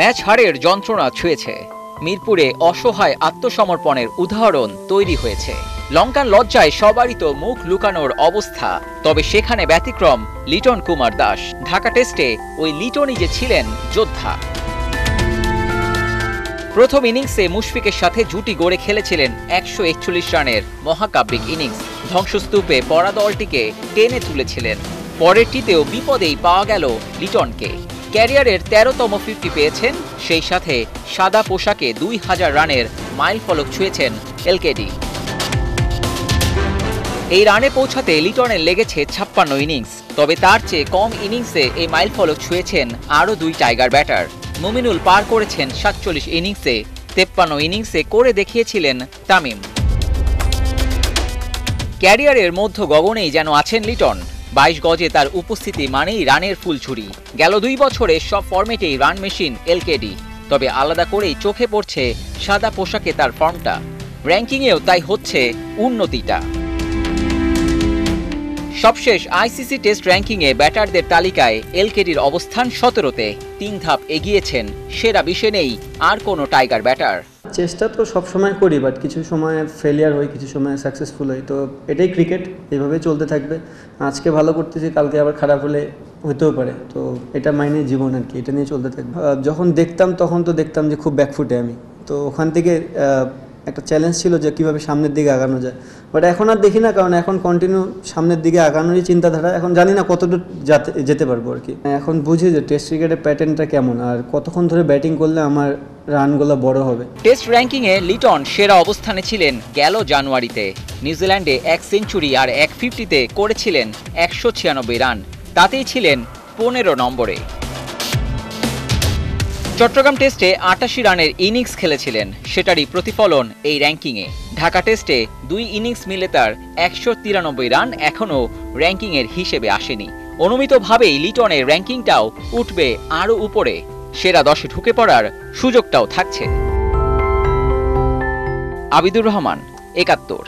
Match হারের যন্ত্রণা ছুঁয়েছে। মিরপুরে অসহায় আত্মসমর্পণের উদাহরণ তৈরি হয়েছে। লঙ্কান লজ্জায় সবারই তো মুখ লুকানোর অবস্থা। তবে সেখানে ব্যতিক্রম লিটন কুমার দাস। ঢাকা টেস্টে ওই লিটনই যে ছিলেন যোদ্ধা। প্রথম ইনিংসে মুশফিকের সাথে জুটি গড়ে খেলেছিলেন একশো একচল্লিশ রানের মহাকাব্যিক ইনিংস। ধ্বংসস্তূপে পড়া দলটিকে টেনে তুলেছিলেন। পরেরটিতেও বিপদেই পাওয়া গেল লিটনকে। ক্যারিয়ারের তেরোতম ফিফটি পেয়েছেন, সেই সাথে সাদা পোশাকে দুই হাজার রানের মাইল ফলক ছুঁয়েছেন এলকেডি। এই রানে পৌঁছাতে লিটনের লেগেছে ছাপ্পান্ন ইনিংস, তবে তার চেয়ে কম ইনিংসে এই মাইল ফলক ছুঁয়েছেন আরও দুই টাইগার ব্যাটার। মুমিনুল পার করেছেন সাতচল্লিশ ইনিংসে, তেপ্পান্ন ইনিংসে করে দেখিয়েছিলেন তামিম। ক্যারিয়ারের মধ্য গগনেই যেন আছেন লিটন। বাইশ গজে তার উপস্থিতি মানেই রানের ফুলছুরি গেল দুই বছরে সব ফর্মেটেই রান মেশিন এলকেডি তবে আলাদা করেই চোখে পড়ছে সাদা পোশাকে তার ফর্মটা র্যাঙ্কিংয়েও তাই হচ্ছে উন্নতিটা। সবশেষ আইসিসি টেস্ট র্যাঙ্কিংয়ে ব্যাটারদের তালিকায় এলকেডির অবস্থান সতেরোতে। তিন ধাপ এগিয়েছেন সেরা বিশে নেই আর কোনো টাইগার ব্যাটার চেষ্টা তো সব সময় করি বাট কিছু সময় ফেলিয়ার হই, কিছু সময় সাকসেসফুল হই, তো এটাই ক্রিকেট এভাবে চলতে থাকবে। আজকে ভালো করতেছি, কালকে আবার খারাপ হলে হতেও পারে, তো এটা মাইনে জীবন আর কি, এটা নিয়ে চলতে থাকবে যখন দেখতাম তখন তো দেখতাম যে খুব ব্যাকফুটে আমি, তো ওখান থেকে একটা চ্যালেঞ্জ ছিল যে কীভাবে সামনের দিকে আগানো যায়। বাট এখন আর দেখি না, কারণ এখন কন্টিনিউ সামনের দিকে আগানোরই চিন্তাধারা। এখন জানি না কতদূর যাতে, যেতে পারব আর কি। এখন বুঝি যে টেস্ট ক্রিকেটের প্যাটার্নটা কেমন, আর কতক্ষণ ধরে ব্যাটিং করলে আমার রানগুলো বড় হবে। টেস্ট র্যাঙ্কিংয়ে লিটন সেরা অবস্থানে ছিলেন, গেল জানুয়ারিতে। নিউজিল্যান্ডে এক সেঞ্চুরি আর এক ফিফটিতে করেছিলেন একশো ছিয়ানব্বই রান তাতেই ছিলেন পনেরো নম্বরে। চট্টগ্রাম টেস্টে আটাশি রানের ইনিংস খেলেছিলেন। সেটারই প্রতিফলন এই র্যাঙ্কিংয়ে। ঢাকা টেস্টে দুই ইনিংস মিলে তার একশো তিরানব্বই রান এখনও র্যাঙ্কিংয়ের হিসেবে আসেনি। অনুমিতভাবেই লিটনের র্যাঙ্কিংটাও উঠবে আরও উপরে। সেরা দশে ঢুকে পড়ার সুযোগটাও থাকছে। আবিদুর রহমান, একাত্তর।